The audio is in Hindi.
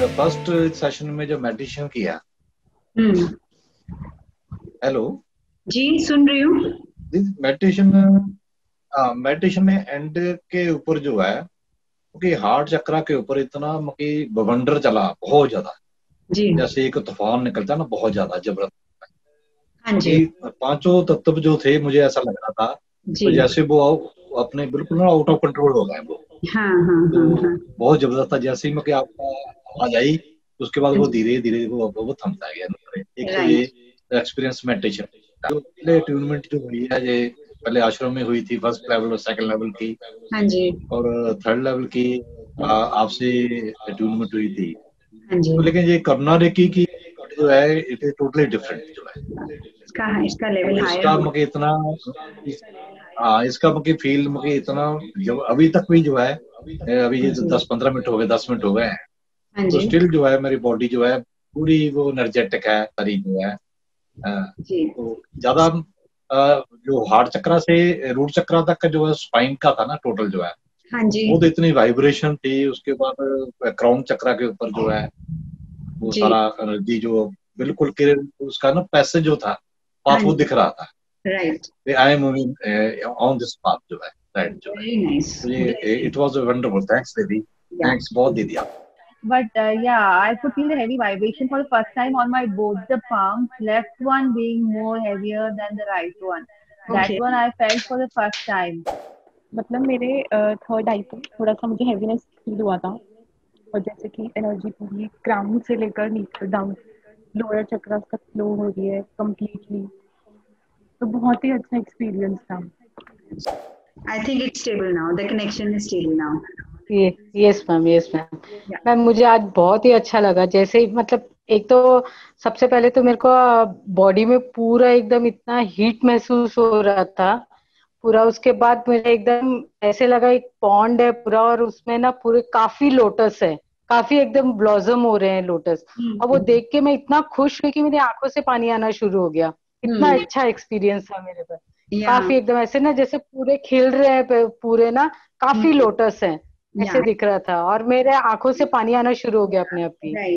फ़र्स्ट सेशन में जो मेडिटेशन किया। हम्म। हेलो जी सुन रही हूँ। मेडिटेशन मेडिटेशन में एंड के ऊपर जो है कि हार्ट चक्रा के ऊपर इतना कि बवंडर चला बहुत ज़्यादा। जी। जैसे एक तूफ़ान निकलता है ना बहुत ज़्यादा ज़बरदस्त। हाँ जी। पाँचों तत्व जो थे मुझे ऐसा लग रहा था जी। तो जैसे वो अपने बिल्कुल ना आउट ऑफ़ कंट्रोल हो गए वो। हाँ हाँ तो हाँ। हाँ बहुत ज़बरदस्त था जैसे ही मैं आपका आवाज़ आई उसके बाद वो धीरे धीरे वो वो थमता गया एक तो ये एक्सपीरियंस मेडिटेशन जो पहले ट्यूनमेंट जो हुई है ये पहले आश्रम में हुई थी फ़र्स्ट लेवल और सेकंड लेवल की। हाँ जी। और थर्ड लेवल की आपसे ट्यूनमेंट हुई थी। हाँ जी। तो लेकिन ये करना रेकी की जो है इट इज़ टोटली डिफरेंट जो है। इसका इसका लेवल इसका मुझे इतना हाँ इसका मुझे फील मुझे इतना जो अभी तक भी जो है अभी ये। दस पंद्रह मिनट हो गए दस मिनट हो गए हैं हाँ। तो स्टिल जो है मेरी बॉडी जो है पूरी वो एनर्जेटिक है सारी जो है। तो ज़्यादा जो हार्ट चक्रा से रूट चक्रा तक का जो है स्पाइन का था ना टोटल जो है हाँ जी। वो तो इतनी वाइब्रेशन थी उसके बाद क्राउन चक्रा के ऊपर जो है वो सारा एनर्जी जो बिल्कुल उसका ना पैसेज जो था पाथ वो हाँ। दिख रहा था। Right I am on this path जो है राइट जो है। तो it was a wonderful thanks दीदी थैंक्स बहुत दीदी आप But uh, yeah, I could feel the heavy vibration for the first time on my both the palms, left one being more heavier than the right one. That Okay. one I felt for the first time. मतलब मेरे थर्ड आई पे थोड़ा सा मुझे हैवीनेस फील हुआ था और जैसे कि एनर्जी पूरी क्राउन से लेकर नीचे डाउन लोअर चक्रा तक फ्लो हो रही है कम्प्लीटली तो बहुत ही अच्छा एक्सपीरियंस था I think it's stable now. The connection is stable now. ये yes ma'am yes ma'am. Ma'am मुझे आज बहुत ही अच्छा लगा। जैसे ही मतलब एक तो सबसे पहले तो मेरे को बॉडी में पूरा एकदम इतना हीट महसूस हो रहा था। पूरा उसके बाद मुझे एकदम ऐसे लगा एक पॉन्ड है पूरा और उसमें ना पूरे काफ़ी लोटस है। काफ़ी एकदम ब्लॉजम हो रहे हैं लोटस और वो देख के मैं इतना खुश हुई कि मेरी आँखों से पानी आना शुरू हो गया। इतना हम्म। अच्छा एक्सपीरियंस था मेरे पर। काफ़ी एकदम ऐसे ना जैसे पूरे खिल रहे हैं पूरे ना काफ़ी हम्म। लोटस हैं। ऐसे दिख रहा था और मेरे आँखों से पानी आना शुरू हो गया अपने आप ही.